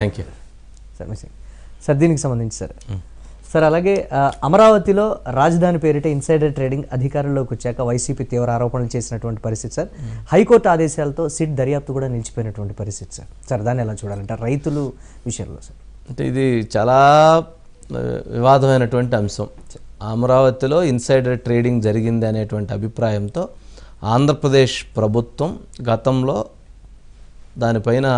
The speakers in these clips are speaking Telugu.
Thank you sir missing sir దీనికి సంబంధించి సార్ సార్ అలాగే ఆ, అమరావతిలో రాజధాని పేరిట ఇన్సైడర్ ట్రేడింగ్ అధికారంలోకి వచ్చాక వైసీపీ తీవ్ర ఆరోపణలు చేసినటువంటి పరిస్థితి సార్ హైకోర్టు ఆదేశాలతో సిట్ దర్యాప్తు కూడా నిలిచిపోయినటువంటి పరిస్థితి సార్ సార్ దాన్ని ఎలా చూడాలంటే రైతులు విషయంలో సార్ అంటే ఇది చాలా వివాదమైనటువంటి అంశం. అమరావతిలో ఇన్సైడర్ ట్రేడింగ్ జరిగింది అనేటువంటి అభిప్రాయంతో ఆంధ్రప్రదేశ్ ప్రభుత్వం గతంలో దానిపైన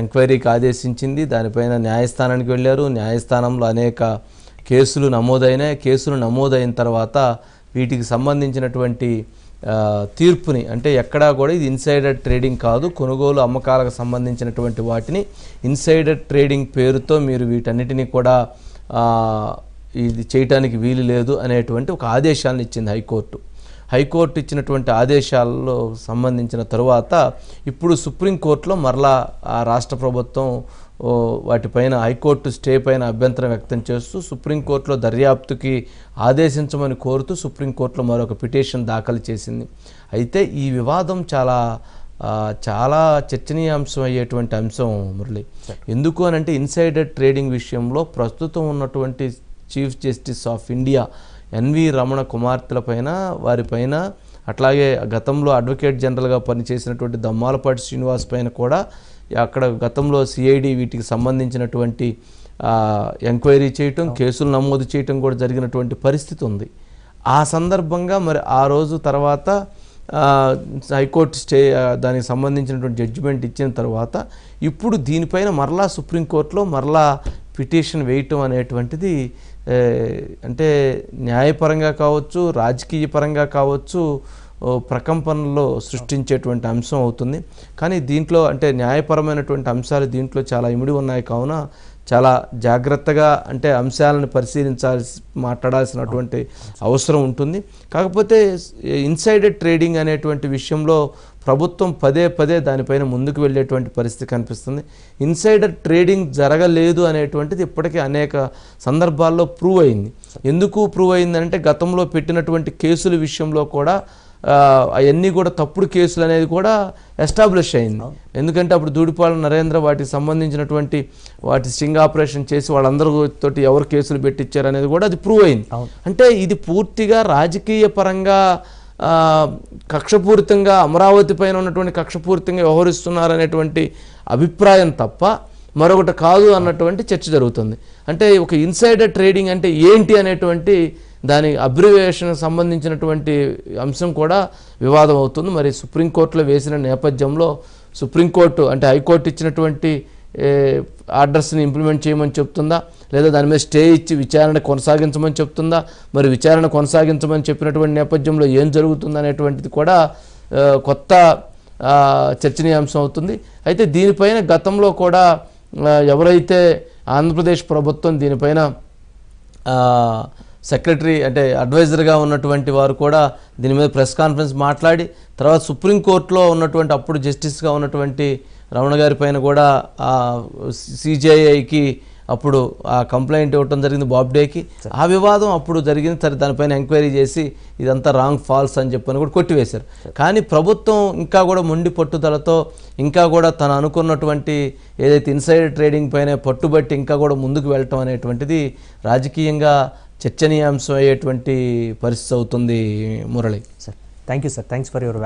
ఎంక్వైరీకి ఆదేశించింది దానిపైన న్యాయస్థానానికి వెళ్ళారు. న్యాయస్థానంలో అనేక కేసులు నమోదైనాయి. కేసులు నమోదైన తర్వాత వీటికి సంబంధించినటువంటి తీర్పుని అంటే ఎక్కడా కూడా ఇది ఇన్సైడర్ ట్రేడింగ్ కాదు. కొనుగోలు అమ్మకాలకు సంబంధించినటువంటి వాటిని ఇన్సైడర్ ట్రేడింగ్ పేరుతో మీరు వీటన్నిటిని కూడా ఇది చేయటానికి వీలు లేదు అనేటువంటి ఒక ఆదేశాలను ఇచ్చింది హైకోర్టు. హైకోర్టు ఇచ్చినటువంటి ఆదేశాలలో సంబంధించిన తరువాత ఇప్పుడు సుప్రీంకోర్టులో మరలా ఆ రాష్ట్ర ప్రభుత్వం వాటిపైన హైకోర్టు స్టే పైన అభ్యంతరం వ్యక్తం చేస్తూ సుప్రీంకోర్టులో దర్యాప్తుకి ఆదేశించమని కోరుతూ సుప్రీంకోర్టులో మరొక పిటిషన్ దాఖలు చేసింది. అయితే ఈ వివాదం చాలా చాలా చర్చనీయాంశం అయ్యేటువంటి అంశం మురళి. ఎందుకు అని అంటే ఇన్సైడర్ ట్రేడింగ్ విషయంలో ప్రస్తుతం ఉన్నటువంటి chief justice of India NV Ramana కుమార్తెలపైన వారిపైన అట్లాగే గతంలో అడ్వకేట్ జనరల్గా పనిచేసినటువంటి దమ్మాలపాటి శ్రీనివాస్ పైన కూడా అక్కడ గతంలో సిఐడి వీటికి సంబంధించినటువంటి ఎంక్వైరీ చేయటం కేసులు నమోదు చేయటం కూడా జరిగినటువంటి పరిస్థితి ఉంది. ఆ సందర్భంగా మరి ఆ రోజు తర్వాత హైకోర్టు స్టే దానికి సంబంధించినటువంటి జడ్జిమెంట్ ఇచ్చిన తర్వాత ఇప్పుడు దీనిపైన మరలా సుప్రీంకోర్టులో మరలా పిటిషన్ వేయటం అనేటువంటిది అంటే న్యాయపరంగా కావచ్చు రాజకీయ పరంగా కావచ్చు ప్రకంపనలో సృష్టించేటువంటి అంశం అవుతుంది. కానీ దీంట్లో అంటే న్యాయపరమైనటువంటి అంశాలు దీంట్లో చాలా ఇమిడి ఉన్నాయి. కావున చాలా జాగ్రత్తగా అంటే అంశాలను పరిశీలించాల్సి మాట్లాడాల్సినటువంటి అవసరం ఉంటుంది. కాకపోతే ఇన్సైడర్ ట్రేడింగ్ అనేటువంటి విషయంలో ప్రభుత్వం పదే పదే దానిపైన ముందుకు వెళ్ళేటువంటి పరిస్థితి కనిపిస్తుంది. ఇన్సైడర్ ట్రేడింగ్ జరగలేదు అనేటువంటిది ఇప్పటికే అనేక సందర్భాల్లో ప్రూవ్ అయింది. ఎందుకు ప్రూవ్ అయిందంటే గతంలో పెట్టినటువంటి కేసుల విషయంలో కూడా అవన్నీ కూడా తప్పుడు కేసులు అనేది కూడా ఎస్టాబ్లిష్ అయింది. ఎందుకంటే అప్పుడు దూడిపాల నరేంద్ర వాటికి సంబంధించినటువంటి వాటి స్టింగ్ ఆపరేషన్ చేసి వాళ్ళందరితోటి ఎవరు కేసులు పెట్టించారు అనేది కూడా అది ప్రూవ్ అయింది. అంటే ఇది పూర్తిగా రాజకీయ పరంగా కక్షపూరితంగా అమరావతి పైన ఉన్నటువంటి కక్షపూరితంగా వ్యవహరిస్తున్నారనేటువంటి అభిప్రాయం తప్ప మరొకటి కాదు అన్నటువంటి చర్చ జరుగుతుంది. అంటే ఒక ఇన్సైడర్ ట్రేడింగ్ అంటే ఏంటి అనేటువంటి దాని అబ్రివేషన్కి సంబంధించినటువంటి అంశం కూడా వివాదం అవుతుంది. మరి సుప్రీంకోర్టులో వేసిన నేపథ్యంలో సుప్రీంకోర్టు అంటే హైకోర్టు ఇచ్చినటువంటి ఆర్డర్స్ని ఇంప్లిమెంట్ చేయమని చెప్తుందా? లేదా దాని మీద స్టే ఇచ్చి విచారణ కొనసాగించమని చెప్తుందా? మరి విచారణ కొనసాగించమని చెప్పినటువంటి నేపథ్యంలో ఏం జరుగుతుంది అనేటువంటిది కూడా కొత్త చర్చనీయాంశం అవుతుంది. అయితే దీనిపైన గతంలో కూడా ఎవరైతే ఆంధ్రప్రదేశ్ ప్రభుత్వం దీనిపైన సెక్రటరీ అంటే అడ్వైజర్గా ఉన్నటువంటి వారు కూడా దీని మీద ప్రెస్ కాన్ఫరెన్స్ మాట్లాడి తర్వాత సుప్రీంకోర్టులో ఉన్నటువంటి అప్పుడు జస్టిస్గా ఉన్నటువంటి రమణ గారి పైన కూడా సిజేఐకి అప్పుడు ఆ కంప్లైంట్ ఇవ్వటం జరిగింది బాబ్డేకి ఆ వివాదం అప్పుడు జరిగింది. సరే దానిపైన ఎంక్వైరీ చేసి ఇదంతా రాంగ్ ఫాల్స్ అని చెప్పని కూడా కొట్టివేశారు. కానీ ప్రభుత్వం ఇంకా కూడా మొండి పట్టుదలతో ఇంకా కూడా తను అనుకున్నటువంటి ఏదైతే ఇన్సైడ్ ట్రేడింగ్ పైన పట్టుబట్టి ఇంకా కూడా ముందుకు వెళ్ళటం అనేటువంటిది రాజకీయంగా చర్చనీయాంశం అయ్యేటువంటి పరిస్థితి అవుతుంది Murali. Sir. Thank you sir. Thanks for your